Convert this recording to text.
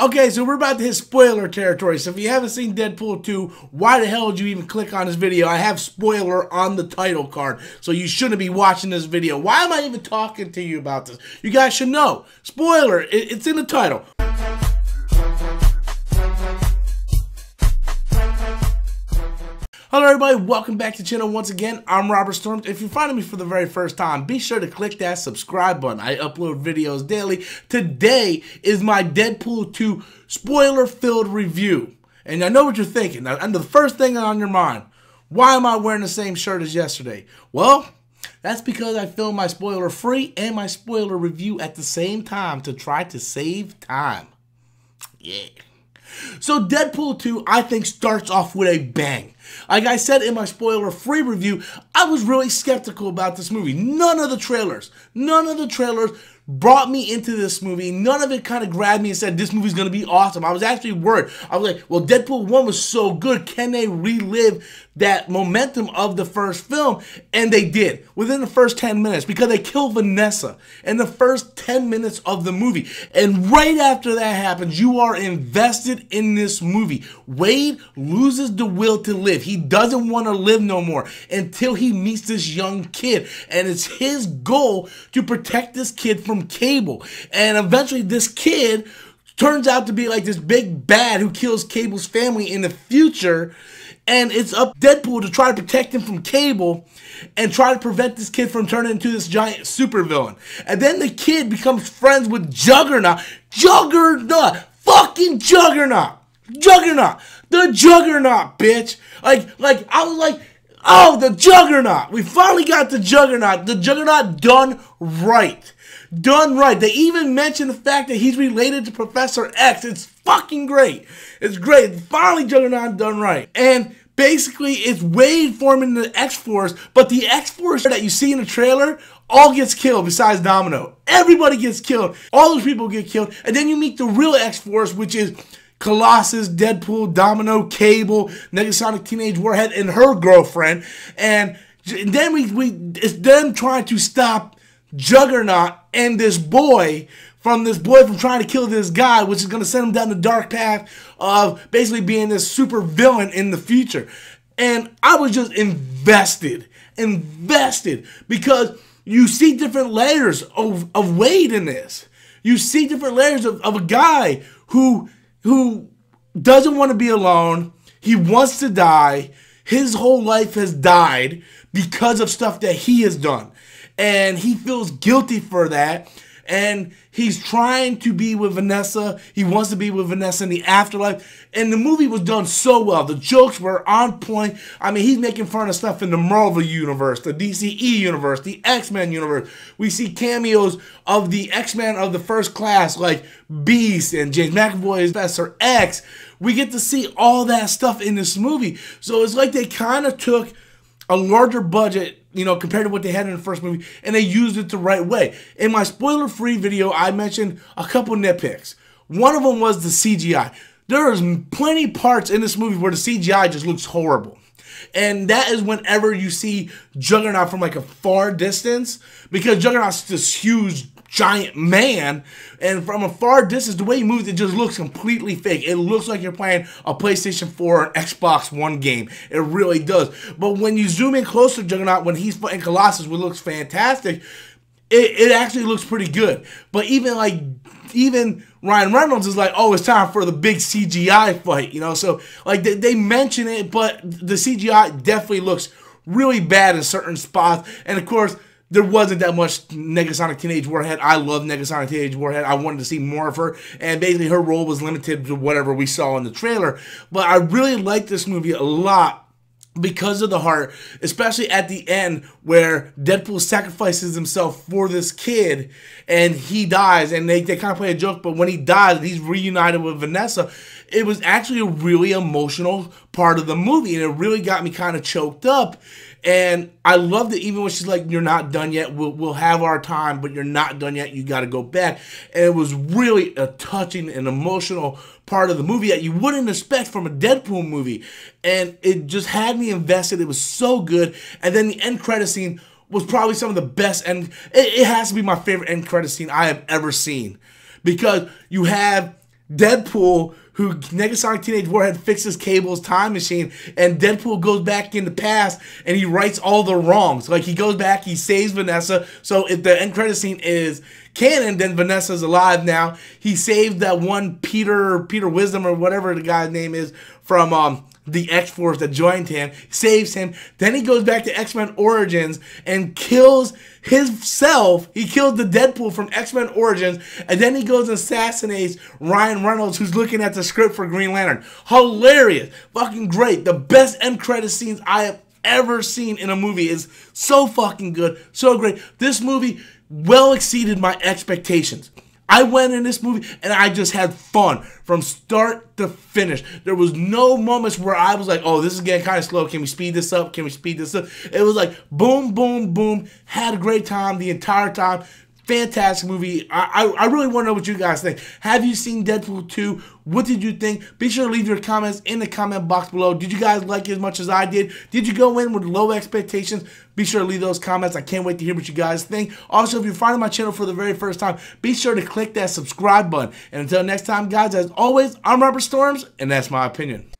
Okay, so we're about to hit spoiler territory. So if you haven't seen Deadpool 2, why the hell did you even click on this video? I have spoiler on the title card, so you shouldn't be watching this video. Why am I even talking to you about this? You guys should know. Spoiler, it's in the title. Hello everybody, welcome back to the channel once again. I'm Robert Storms. If you're finding me for the very first time, be sure to click that subscribe button. I upload videos daily. Today is my Deadpool 2 spoiler-filled review. And I know what you're thinking. And the first thing on your mind, why am I wearing the same shirt as yesterday? Well, that's because I filmed my spoiler free and my spoiler review at the same time to try to save time. Yeah. So Deadpool 2, I think, starts off with a bang. Like I said in my spoiler free review, I was really skeptical about this movie. None of the trailers, none of the trailers brought me into this movie. None of it kind of grabbed me and said, this movie's going to be awesome. I was actually worried. I was like, well, Deadpool 1 was so good. Can they relive that momentum of the first film? And they did within the first 10 minutes because they killed Vanessa in the first 10 minutes of the movie. And right after that happens, you are invested in this movie. Wade loses the will to live. He doesn't want to live no more until he meets this young kid. And it's his goal to protect this kid from Cable. And eventually, this kid turns out to be like this big bad who kills Cable's family in the future. And it's up Deadpool to try to protect him from Cable and try to prevent this kid from turning into this giant supervillain. And then the kid becomes friends with Juggernaut. Juggernaut! Fucking Juggernaut! Juggernaut! The Juggernaut, bitch! Like, like, I was like, oh, the Juggernaut! We finally got the Juggernaut. The Juggernaut done right done right. They even mention the fact that he's related to Professor X. It's fucking great. It's great. Finally, Juggernaut done right. And basically, it's Wade forming the X Force, but the X Force that you see in the trailer all gets killed besides Domino. Everybody gets killed. All those people get killed. And then you meet the real X Force, which is Colossus, Deadpool, Domino, Cable, Negasonic Teenage Warhead, and her girlfriend. And then we, we it's them trying to stop Juggernaut and this boy from this boy from trying to kill this guy, which is going to send him down the dark path of basically being this super villain in the future. And I was just invested, invested because you see different layers of, of Wade in this. You see different layers of, of a guy who who doesn't want to be alone. He wants to die. His whole life has died because of stuff that he has done and he feels guilty for that. And he's trying to be with Vanessa. He wants to be with Vanessa in the afterlife. And the movie was done so well. The jokes were on point. I mean, he's making fun of stuff in the Marvel universe, the DCE universe, the X-Men universe. We see cameos of the X-Men of the first class, like Beast and James McAvoy's Professor X. We get to see all that stuff in this movie. So it's like they kind of took a larger budget you know, compared to what they had in the first movie, and they used it the right way. In my spoiler free video, I mentioned a couple nitpicks. One of them was the CGI. There is plenty parts in this movie where the CGI just looks horrible. And that is whenever you see Juggernaut from like a far distance, because Juggernaut's this huge giant man. And from a far distance, the way he moves, it just looks completely fake. It looks like you're playing a PlayStation 4 or Xbox One game. It really does. But when you zoom in closer, Juggernaut, when he's fighting Colossus, which looks fantastic, it, it actually looks pretty good. But even like even Ryan Reynolds is like, oh, it's time for the big CGI fight, you know. So like they, they mention it, but the CGI definitely looks really bad in certain spots. And of course, there wasn't that much Negasonic Teenage Warhead. I love Negasonic Teenage Warhead. I wanted to see more of her, and basically her role was limited to whatever we saw in the trailer. But I really liked this movie a lot because of the heart, especially at the end where Deadpool sacrifices himself for this kid and he dies. And they, they kind of play a joke, but when he dies he's reunited with Vanessa, it was actually a really emotional part of the movie. And it really got me kind of choked up and I love that even when she's like, "You're not done yet. We'll we'll have our time, but you're not done yet. You got to go back." And it was really a touching and emotional part of the movie that you wouldn't expect from a Deadpool movie, and it just had me invested. It was so good. And then the end credit scene was probably some of the best, and it, it has to be my favorite end credit scene I have ever seen because you have Deadpool, who Negasonic Teenage Warhead fixes Cable's time machine, and Deadpool goes back in the past and he rights all the wrongs. Like he goes back, he saves Vanessa. So if the end credit scene is canon, then Vanessa's alive now. He saved that one Peter Peter Wisdom or whatever the guy's name is from um the X Force that joined him, saves him. Then he goes back to X Men Origins and kills himself. He kills the Deadpool from X Men Origins, and then he goes and assassinates Ryan Reynolds, who's looking at the script for Green Lantern. Hilarious, fucking great. The best end credit scenes I have ever seen in a movie is so fucking good, so great. This movie well exceeded my expectations. I went in this movie and I just had fun from start to finish. There was no moments where I was like, oh, this is getting kind of slow. Can we speed this up? Can we speed this up? It was like boom, boom, boom. Had a great time the entire time. Fantastic movie. I, I, I really want to know what you guys think. Have you seen Deadpool 2? What did you think? Be sure to leave your comments in the comment box below. Did you guys like it as much as I did? Did you go in with low expectations? Be sure to leave those comments. I can't wait to hear what you guys think. Also, if you're finding my channel for the very first time, be sure to click that subscribe button. And until next time, guys, as always, I'm Robert Storms, and that's my opinion.